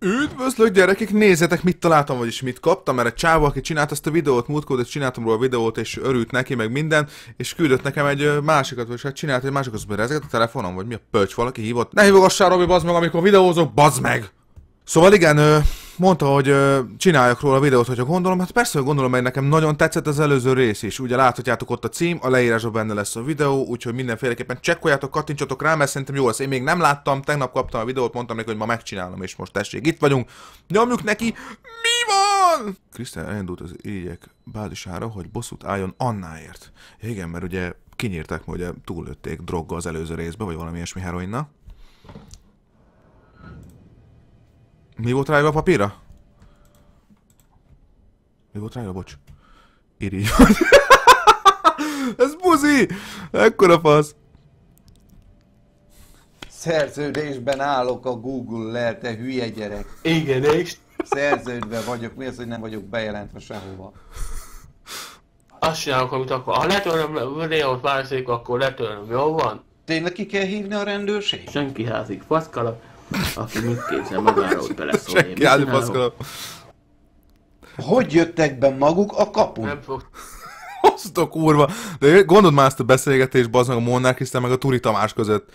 Üdvözlök gyerekek, nézzetek mit találtam, vagyis mit kaptam, mert egy csáva, aki csinált ezt a videót, múltkor, hogy csináltam róla a videót, és örült neki, meg minden, és küldött nekem egy másikat, vagy hát csinált egy másikat, hogy ezeket a telefonom, vagy mi a pölcs, valaki hívott. Ne hívogassál, Robi, bazd meg, amikor videózok, bazd meg! Szóval igen, ö, mondta, hogy ö, csináljak róla videót, hogyha gondolom, hát persze, hogy gondolom, mert nekem nagyon tetszett az előző rész is. Ugye láthatjátok ott a cím, a leírásban benne lesz a videó, úgyhogy mindenféleképpen csekkoljátok, kattintsatok rá, mert szerintem jó lesz. Én még nem láttam, tegnap kaptam a videót, mondtam neki, hogy ma megcsinálom, és most tessék, itt vagyunk. Nyomjuk neki, mi van? Krisztán elindult az éjek bázisára, hogy bosszút álljon Annáért. Igen, mert ugye kinyírták, hogy túllőtték drogga az előző részbe, vagy valami ilyesmi heroinna. Mi volt rájövő a papírra? Mi volt rájövő, bocs? Irigy vagy. Ez buzi! Ekkora fasz! Szerződésben állok a Google-lel, te hülye gyerek. Igen, és Szerződve vagyok, mi az, hogy nem vagyok bejelentve sehova? azt csinálok, amit akar. Ha letöröm videót válaszik, akkor letöröm, jó van? Tényleg ki kell hívni a rendőrség? Senki házik faszkala, aki mit képzel magára, hogy beleszól. Senki állni. Hogy jöttek be maguk a kapun? Nem fog... Azt a kurva. De gondold már ezt a beszélgetést, bazd meg a Molnár Krisztán meg a Turi Tamás között.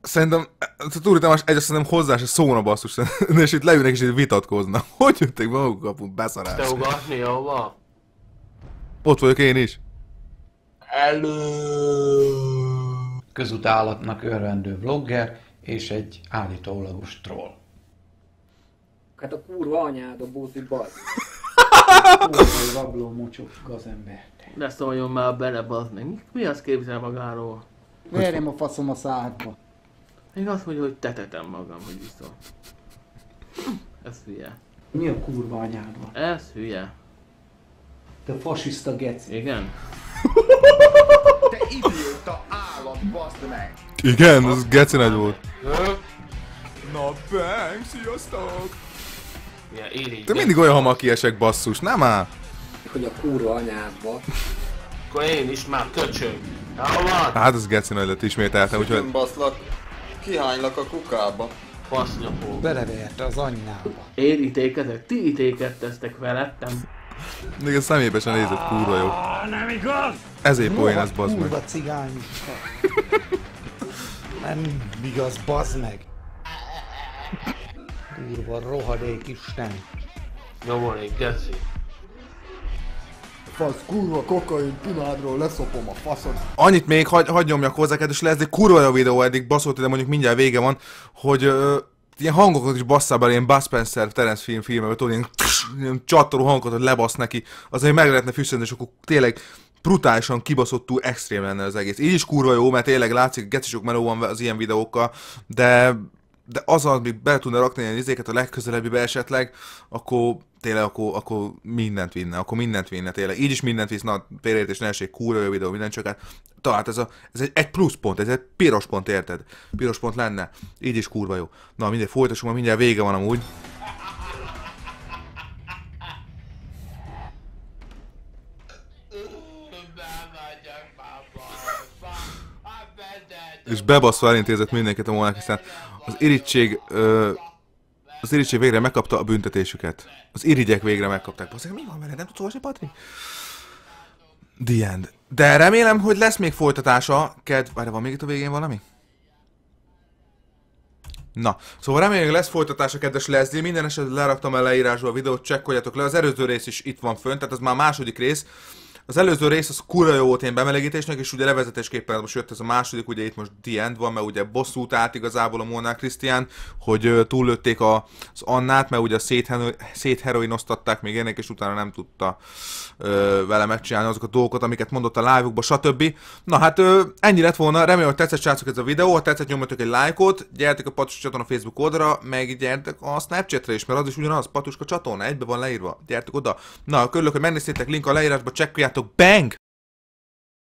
Szerintem a Turi Tamás egyre szerintem hozzá se szólna basszus, és itt leülnek és itt vitatkoznak. Hogy jöttek be maguk a kapun? Te Beszarás. ugatni, jó van? Ott vagyok én is. Elő. Közutálatnak örvendő vlogger és egy állítólagos troll. Hát a kurva anyád a bóti baj. Kurva rabló mocsok gazember. Ne szóljon már bele, bazd meg. Mi- azt képzel magáról? Verjem a faszom a szádba. Még azt mondja, hogy tetetem magam, hogy viszont. Ez hülye. Mi a kurva anyád van? Ez hülye. Te fasiszta geci. Igen? Te idióta állat, baszd meg! Igen, ez geci nagy volt. Na bang, sziasztok! Ja, irigy. Te mindig olyan hamar kiesek basszus, nem már? Hogy a kurva anyádba. Akkor én is már köcsög. Van? Hát ez geci nagy lett ismételten, úgyhogy... Nem baszlak, kihánylak a kukába. Fasznyapó. Beleverte az anyjába. Én ítékezek, ti ítékezteztek felettem. Még a szemébe sem nézett, kurva jó. Nem igaz! Ezért poén ez, bazd meg. Kurva cigány. Nem igaz, bazd meg. Kurva rohadék isten. Nyomorék, geci. Fasz, kurva kokain, pinádról leszopom a faszod. Annyit még hagy, hagy nyomjak hozzá, kedves lesz, de kurva jó videó eddig baszott, de mondjuk mindjárt vége van, hogy ö, ilyen hangokat is basszál bele, ilyen Buzz Spencer, Terence film filmekben, tudod, ilyen, ilyen csattoró hangokat, hogy lebasz neki, azért meg lehetne fűszölni, és akkor tényleg brutálisan kibaszottul extrém lenne az egész. Így is kurva jó, mert tényleg látszik, geci sok meló van az ilyen videókkal, de de az, amit bele tudna rakni ilyen izéket a legközelebbibe esetleg, akkor tényleg akkor, akkor mindent vinne, akkor mindent vinne tényleg. Így is mindent visz, na félreértés ne essék, kurva jó videó, minden csak hát talált ez, a, ez egy, egy plusz pont, ez egy piros pont, érted? Piros pont lenne. Így is kurva jó. Na mindegy, folytassuk, mert mindjárt vége van amúgy. És bebaszva elintézett mindenkit a Molnák, hiszen az irítség, ö, az irítség végre megkapta a büntetésüket. Az irigyek végre megkapták. Basszeg, mi van veled? Nem tudsz olvasni, Patri? The end. De remélem, hogy lesz még folytatása. Ked... Várj, van még itt a végén valami? Na, szóval remélem, hogy lesz folytatása, kedves Leslie. Minden esetben leraktam el leírásba a videót, csekkoljatok le. Az előző rész is itt van fönt, tehát az már második rész. Az előző rész az kurva jó volt ilyen bemelegítésnek, és ugye levezetésképpen most jött ez a második, ugye itt most The End van, mert ugye bosszút állt igazából a Molnár Krisztián, hogy túllőtték a, az Annát, mert ugye széthero- szétheroinoztatták még ennek, és utána nem tudta ö, vele megcsinálni azokat a dolgokat, amiket mondott a live-ukba, stb. Na hát ö, ennyi lett volna, remélem, hogy tetszett srácok ez a videó, ha tetszett nyomjatok egy lájkot, gyertek a Patuska csatorna Facebook oldalra, meg gyertek a Snapchatre is, mert az is ugyanaz, Patuska csatorna, egybe van leírva, gyertek oda. Na, körülök, hogy megnéztétek, link a leírásba, csekkoljátok, bang!